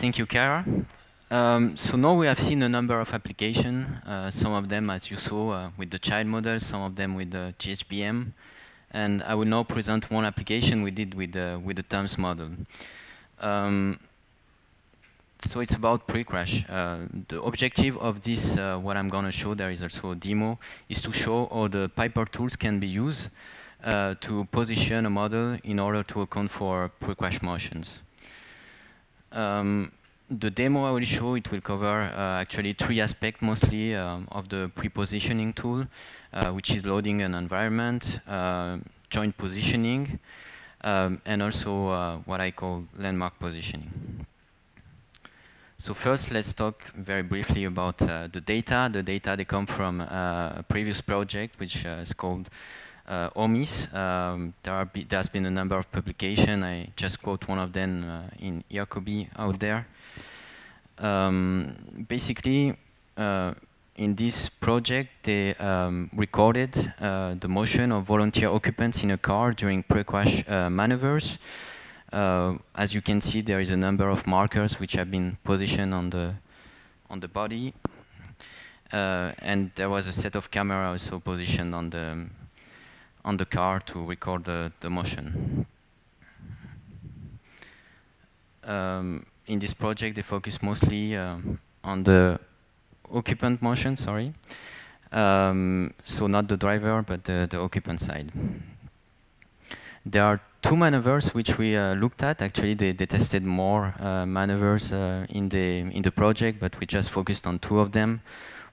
Thank you, Kara. Um, so now we have seen a number of applications, uh, some of them as you saw uh, with the child model, some of them with the GHBM. And I will now present one application we did with, uh, with the THUMS model. Um, so it's about pre-crash. Uh, the objective of this, uh, what I'm going to show, there is also a demo, is to show how the Piper tools can be used uh, to position a model in order to account for pre-crash motions. Um, the demo I will show, it will cover uh, actually three aspects mostly um, of the pre-positioning tool, uh, which is loading an environment, uh, joint positioning, um, and also uh, what I call landmark positioning. So first, let's talk very briefly about uh, the data. The data, they come from uh, a previous project, which is called uh, OMIS. Um, there there's been a number of publications. I just quote one of them in IRCOBI out there um, basically, uh, in this project, they um, recorded uh, the motion of volunteer occupants in a car during pre-crash uh, maneuvers. Uh, as you can see, there is a number of markers which have been positioned on the on the body, uh, and there was a set of camera also positioned on the on the car to record the, the motion. Um, in this project, they focus mostly um, on the occupant motion, sorry. Um, so not the driver, but the, the, occupant side. There are two maneuvers which we uh, looked at. Actually, they, they tested more uh, maneuvers uh, in the in the project, but we just focused on two of them.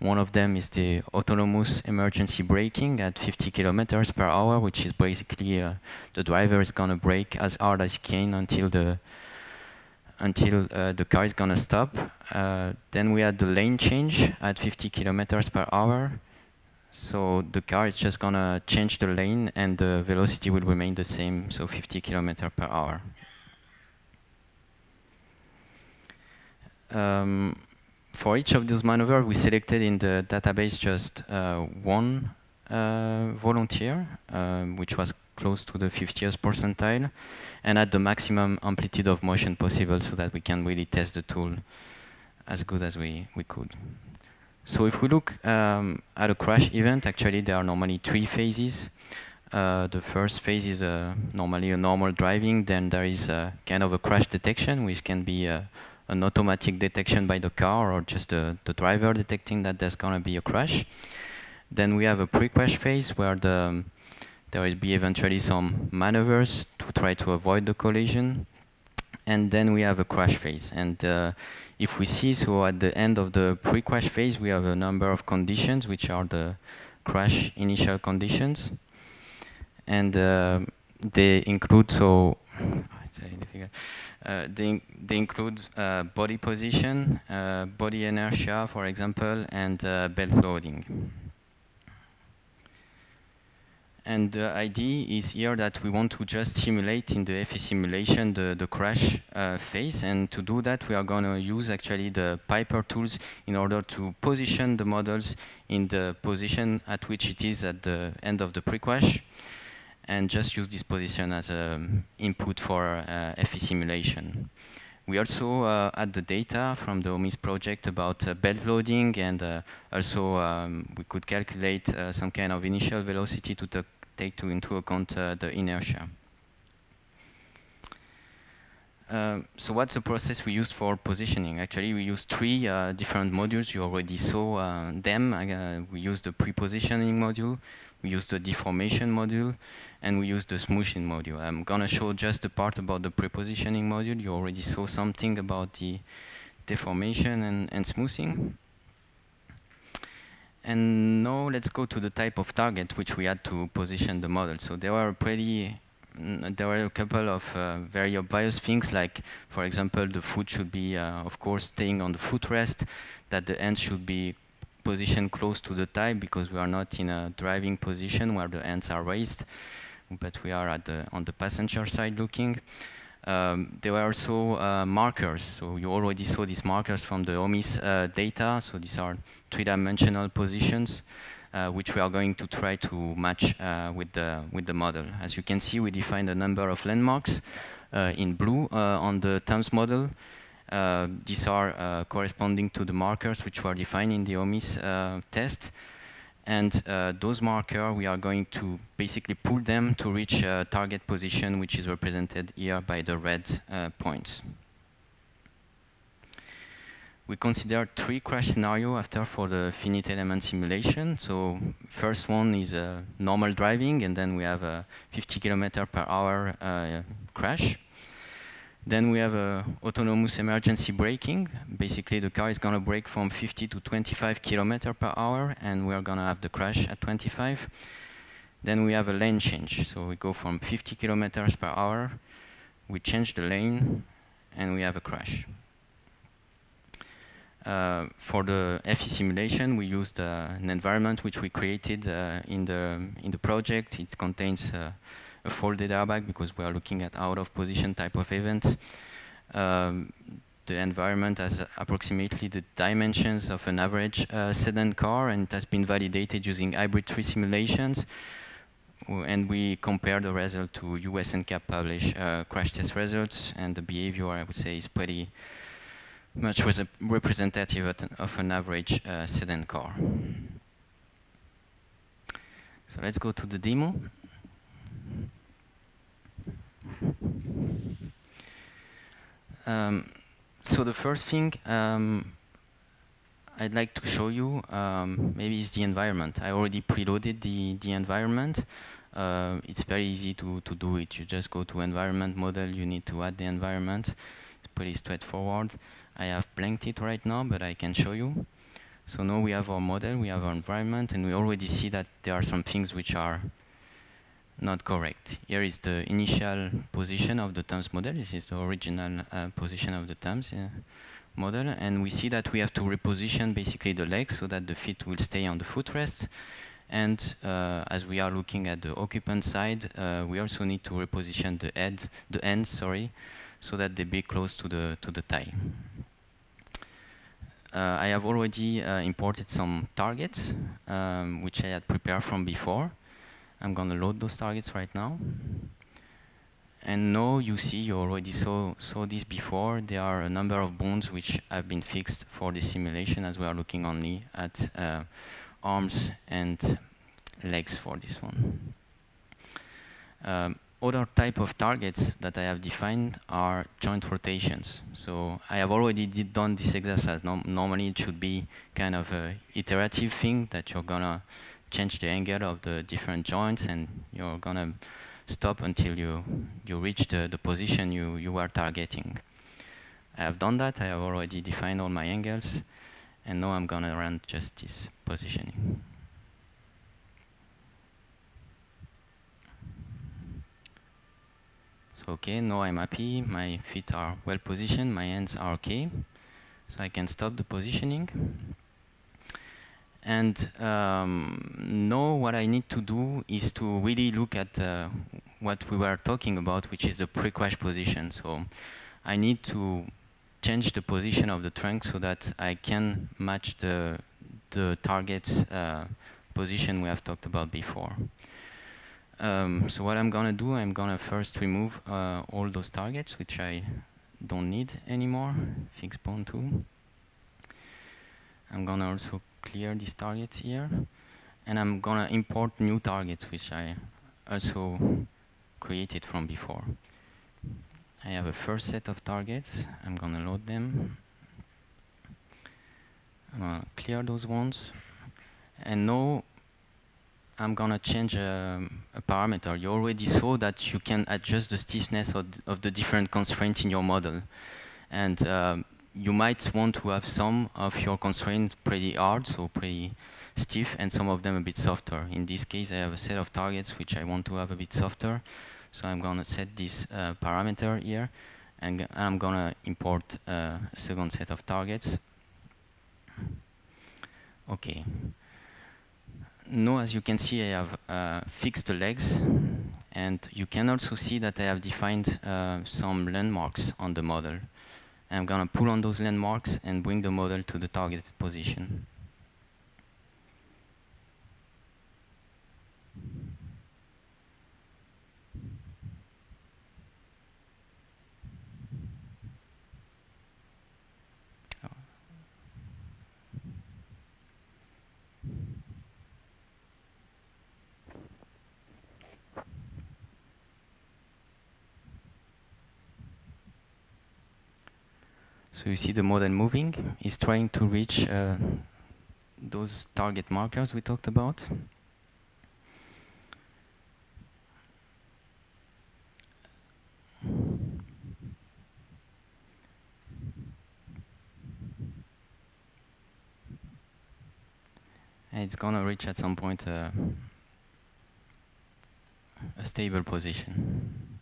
One of them is the autonomous emergency braking at 50 kilometers per hour, which is basically uh, the driver is gonna brake as hard as he can until the until uh, the car is gonna stop. Uh, then we had the lane change at 50 kilometers per hour. So the car is just gonna change the lane and the velocity will remain the same, so 50 kilometers per hour. Um, for each of those maneuvers, we selected in the database just uh, one uh, volunteer, um, which was close to the 50th percentile and at the maximum amplitude of motion possible so that we can really test the tool as good as we, we could. So if we look um, at a crash event, actually there are normally three phases. Uh, the first phase is uh, normally a normal driving, then there is a kind of a crash detection, which can be uh, an automatic detection by the car or just the, the driver detecting that there's going to be a crash. Then we have a pre-crash phase where the there will be eventually some maneuvers to try to avoid the collision. And then we have a crash phase. And uh, if we see, so at the end of the pre-crash phase, we have a number of conditions, which are the crash initial conditions. And uh, they include, so, uh, they, they include uh, body position, uh, body inertia, for example, and uh, belt loading. And the idea is here that we want to just simulate in the FE simulation the, the crash uh, phase. And to do that, we are going to use actually the Piper tools in order to position the models in the position at which it is at the end of the pre-crash. And just use this position as an input for uh, FE simulation. We also uh, add the data from the OMIS project about uh, belt loading and uh, also um, we could calculate uh, some kind of initial velocity to take to into account uh, the inertia. Uh, so what's the process we use for positioning? Actually, we use three uh, different modules. You already saw uh, them. Uh, we use the pre-positioning module, we use the deformation module, and we use the smoothing module. I'm going to show just the part about the pre-positioning module. You already saw something about the deformation and, and smoothing. And now let's go to the type of target which we had to position the model. So there are pretty, there were a couple of uh, very obvious things like, for example, the foot should be, uh, of course, staying on the footrest, that the hands should be positioned close to the thigh because we are not in a driving position where the hands are raised, but we are at the, on the passenger side looking. Um, there were also uh, markers. So you already saw these markers from the OMIS uh, data. So these are three-dimensional positions, uh, which we are going to try to match uh, with the with the model. As you can see, we defined a number of landmarks uh, in blue uh, on the THUMS model. these are corresponding to the markers which were defined in the OMIS test. And those markers, we are going to basically pull them to reach a target position, which is represented here by the red points. We consider three crash scenario after for the finite element simulation. So first one is a normal driving, and then we have a 50 kilometer per hour uh, crash. Then we have a autonomous emergency braking. Basically, the car is going to brake from 50 to 25 kilometer per hour, and we are going to have the crash at 25. Then we have a lane change. So we go from 50 kilometers per hour, we change the lane, and we have a crash. Uh, for the FE simulation, we used uh, an environment which we created uh, in the in the project. It contains uh, a folded airbag because we are looking at out of position type of events. Um, the environment has approximately the dimensions of an average uh, sedan car, and has been validated using Hybrid III simulations. And we compare the result to US NCAP published crash test results, and the behavior, I would say, is pretty much was a representative of an average uh, sedan car. So let's go to the demo. Um, so the first thing um, I'd like to show you um, maybe is the environment. I already preloaded the, the environment. Uh, it's very easy to, to do it. You just go to environment model, you need to add the environment. It's pretty straightforward. I have blanked it right now, but I can show you. So now we have our model, we have our environment, and we already see that there are some things which are not correct. Here is the initial position of the THUMS model. This is the original uh, position of the THUMS uh, model. And we see that we have to reposition basically the legs so that the feet will stay on the footrest. And uh, as we are looking at the occupant side, uh, we also need to reposition the head, the ends, sorry, so that they be close to the to the thigh. Uh, I have already uh, imported some targets, um, which I had prepared from before. I'm going to load those targets right now. And now you see, you already saw, saw this before, there are a number of bones which have been fixed for the simulation as we are looking only at uh, arms and legs for this one. Um, other type of targets that I have defined are joint rotations. So I have already done this exercise. No normally it should be kind of a iterative thing that you're gonna change the angle of the different joints and you're gonna stop until you you reach the, the position you, you are targeting. I have done that, I have already defined all my angles and now I'm gonna run just this positioning. So okay, now I'm happy, my feet are well positioned, my hands are okay. So I can stop the positioning. And um, now what I need to do is to really look at uh, what we were talking about, which is the pre-crash position. So I need to change the position of the trunk so that I can match the, the target uh, position we have talked about before. Um, so what I'm gonna do, I'm gonna first remove uh, all those targets which I don't need anymore, fix bone 2. I'm gonna also clear these targets here, and I'm gonna import new targets which I also created from before. I have a first set of targets, I'm gonna load them. I'm gonna clear those ones, and now I'm gonna change um, a parameter. You already saw that you can adjust the stiffness of, of the different constraints in your model. And um, you might want to have some of your constraints pretty hard, so pretty stiff, and some of them a bit softer. In this case, I have a set of targets which I want to have a bit softer. So I'm gonna set this uh, parameter here, and I'm gonna import uh, a second set of targets. Okay now as you can see I have uh, fixed the legs and you can also see that I have defined uh, some landmarks on the model. I'm going to pull on those landmarks and bring the model to the targeted position. So you see the model moving. is trying to reach uh, those target markers we talked about. And it's gonna reach at some point uh, a stable position.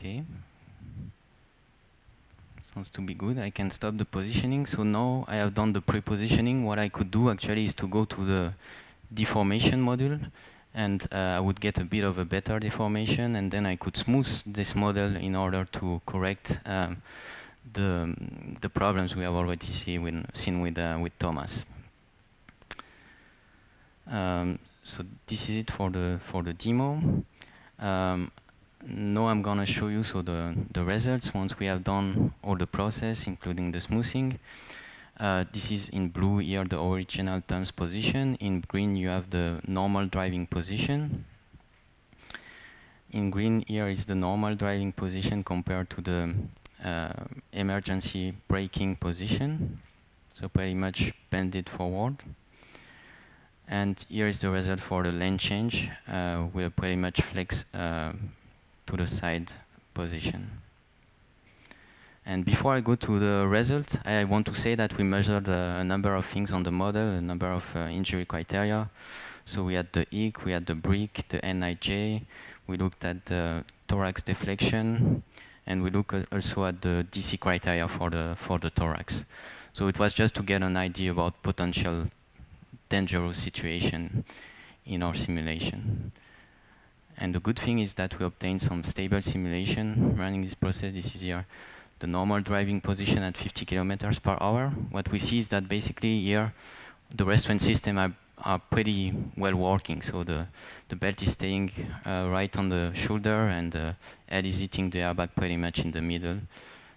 Okay. Sounds to be good. I can stop the positioning. So now I have done the pre-positioning. What I could do actually is to go to the deformation module and uh, I would get a bit of a better deformation and then I could smooth this model in order to correct um, the, the problems we have already see with, seen with, uh, with THUMS. Um, so this is it for the, for the demo. Um, now I'm gonna show you so the, the results once we have done all the process, including the smoothing. Uh, this is in blue here the original THUMS position. In green you have the normal driving position. In green here is the normal driving position compared to the uh, emergency braking position. So pretty much bend it forward. And here is the result for the lane change. Uh, we'll pretty much flex uh, to the side position. And before I go to the results, I want to say that we measured uh, a number of things on the model, a number of uh, injury criteria. So we had the IC, we had the BRIC, the NIJ, we looked at the thorax deflection, and we look also at the DC criteria for the, for the thorax. So it was just to get an idea about potential dangerous situation in our simulation. And the good thing is that we obtained some stable simulation running this process. This is here the normal driving position at 50 kilometers per hour. What we see is that basically here the restraint system are, are pretty well working. So the, the belt is staying uh, right on the shoulder and the head is hitting the airbag pretty much in the middle.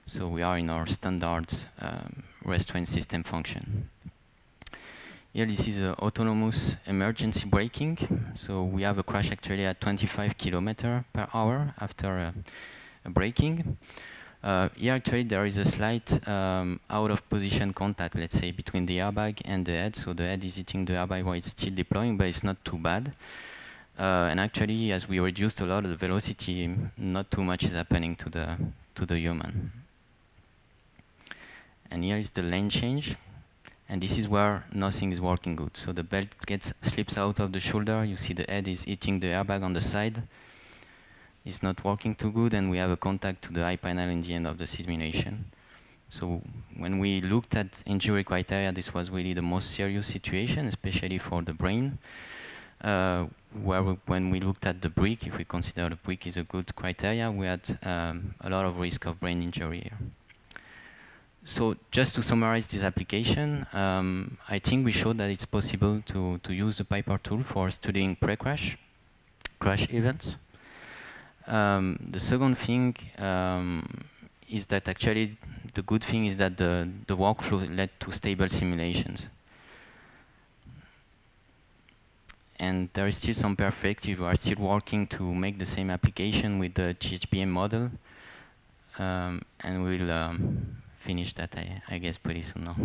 So we are in our standard um, restraint system function. Here this is uh, autonomous emergency braking. So we have a crash actually at 25 km per hour after uh, braking. Uh, here actually there is a slight um, out of position contact, let's say, between the airbag and the head. So the head is hitting the airbag while it's still deploying, but it's not too bad. Uh, and actually, as we reduced a lot of the velocity, not too much is happening to the to the human. And here is the lane change and this is where nothing is working good. So the belt gets slips out of the shoulder, you see the head is hitting the airbag on the side, it's not working too good, and we have a contact to the eye panel in the end of the simulation. So when we looked at injury criteria, this was really the most serious situation, especially for the brain. Uh, where we, when we looked at the BRIC, if we consider the BRIC is a good criteria, we had um, a lot of risk of brain injury here so just to summarize this application, um, I think we showed that it's possible to, to use the Piper tool for studying pre-crash crash events. Um, the second thing um, is that actually the good thing is that the, the workflow led to stable simulations. And there is still some perspective. We are still working to make the same application with the GHBM model. Um, and we'll um, finish that, I, I guess, pretty soon now.